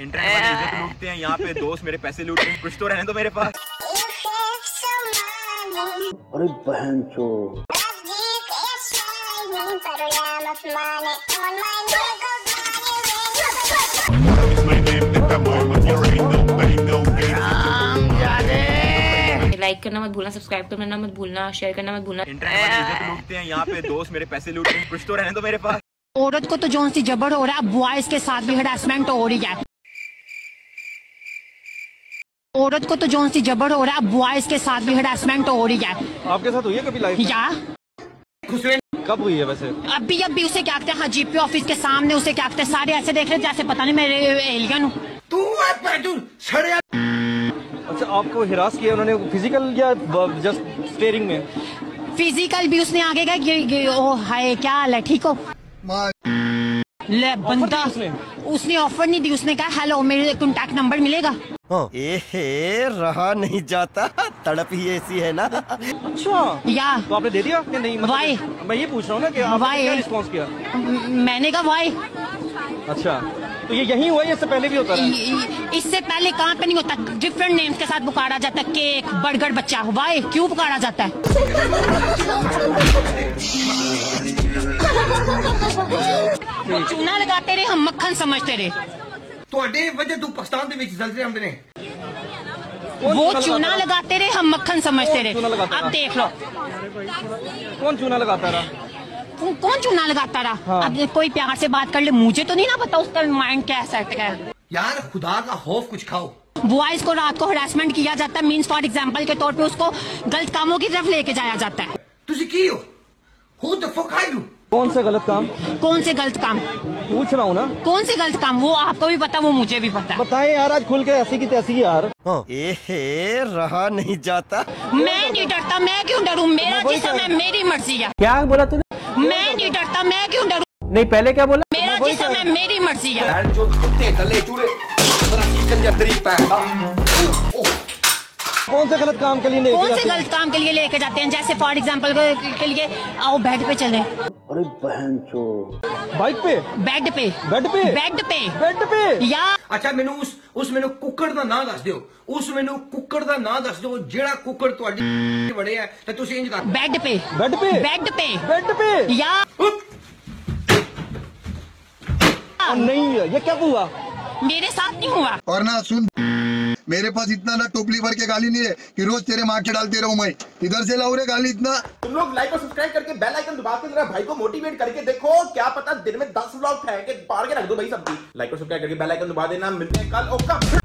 Internet लूटते हैं यहाँ पे दोस्त मेरे पैसे लूट रहे हैं कुछ तो रहने दो मेरे पास। अरे बहन चो। लाइक करना मत भूलना सब्सक्राइब करना मत भूलना शेयर करना मत भूलना। इंटरनेट लूटते हैं यहाँ पे दोस्त मेरे पैसे लूट रहे हैं कुछ तो रहने दो मेरे पास। औरत को तो जौन सी जबर हो रहा है बॉयज़ के साथ भी हरासमेंट हो रही है। औरत को तो जौन सी जबर हो रहा है बॉयज़ के साथ भी हरासमेंट हो रही है। आपके साथ हुई है कभी लाइफ या। कब हुई है वैसे? अभी अभी उसे क्या कहते हैं हाँ जीपी ऑफ़िस के सामने उसे क्या कहते हैं सारे ऐसे देख रहे हैं जैसे पता नहीं मेरे एलियन हूँ। अच्छा आपको हिरास किया उन्होंने फ़िज़िकल या जस्ट स्टेयरिंग में? फ़िज़िकल भी उसने आगे ये ओ हाय क्या हाल है ठीक हो? ले बंदा उसने? उसने ऑफ़र नहीं दी उसने कहा हेलो मेरे कॉन्टैक्ट नंबर मिलेगा? एहे रहा नहीं जाता। तड़प ही ऐसी है ना। अच्छा। या। तो आपने दे दिया कि नहीं? Why? मैं ये पूछ रहा हूँ ना कि आपने Why? क्या रिस्पॉन्स किया? म- मैंने कहा वाई। अच्छा। तो ये यही हुआ या इससे पहले भी होता रहा? इ- इससे पहले कहाँ पे नहीं होता? डिफरेंट नेम्स के साथ पुकारा जाता है। केक बर्गर बच्चा वाई क्यों पुकारा जाता है? चूना लगाते रहे हम मक्खन समझते रहे। ਤੁਹਾਡੇ ਵਜ੍ਹਾ ਤੋਂ ਪਾਕਿਸਤਾਨ ਦੇ ਵਿੱਚ ਜ਼ਲਜ਼ਲੇ ਆਉਂਦੇ ਨੇ वो चूना लगाते रहे हम मक्खन समझते चूना रहे लगाता अब रहा? देख लो कौन चूना लगाता रहा कौन- कौन चूना लगाता रहा हाँ। अब कोई प्यार से बात कर ले मुझे तो नहीं ना पता उसका माइंड क्या सेट है यार खुदा का खौफ कुछ खाओ बॉयज को रात को हरासमेंट किया जाता है मीन्स फॉर एग्जाम्पल के तौर पे उसको गलत कामों की तरफ लेके जाया जाता है ਤੁਸੀਂ ਕੀ ਹੋ who the fuck are you कौन से गलत काम? कौन से गलत काम? पूछ रहा हूँ ना। कौन से गलत काम? वो आपको भी पता वो मुझे भी पता। बताएँ यार आज खुल के ऐसी की तैसी यार एहे रहा नहीं जाता। मैं नहीं डरता मैं क्यों डरूं? मेरा वही जिसम है मेरी मर्ज़ी है। क्या बोला तूने? मैं नहीं डरता मैं क्यों डरूं? नहीं पहले क्या बोला? मेरा वही जिसम है मेरी मर्ज़ी है। कौन से गलत काम के लिए नहीं कौन से जाते? गलत काम के लिए लेके जाते हैं जैसे फॉर एग्जाम्पल के लिए आओ बेड पे चले अरे बहन चो बाइक पे बेड पे बेड पे बेड पे बेड पे या ਅੱਛਾ ਮੈਨੂੰ ਉਸ ਉਸ ਮੈਨੂੰ ਕੁੱਕੜ ਦਾ ਨਾਂ ਦੱਸ ਦਿਓ ਉਸ ਮੈਨੂੰ ਕੁੱਕੜ ਦਾ ਨਾਂ ਦੱਸ ਦਿਓ ਜਿਹੜਾ ਕੁੱਕੜ ਤੁਹਾਡੀ ਵੜਿਆ ਹੈ ਤੇ ਤੁਸੀਂ ਇੰਜ ਕਰ बेड पे बेड पे बेड पे बेड पे या और नहीं ये क्या हुआ मेरे साथ नहीं हुआ और ना सुन मेरे पास इतना ना टोपली भर के गाली नहीं है कि रोज तेरे मार के डालते रहो मैं। इधर से लाऊ रे गाली इतना। तुम लोग लाइक और सब्सक्राइब करके बेल आइकन दबा के जरा भाई को मोटिवेट करके देखो। क्या पता दिन में दस ब्लॉग फेंक के पार के रख दो भाई सब लाइक और सब्सक्राइब करके बेल आइकन दबा देना। मिलते हैं कल ओका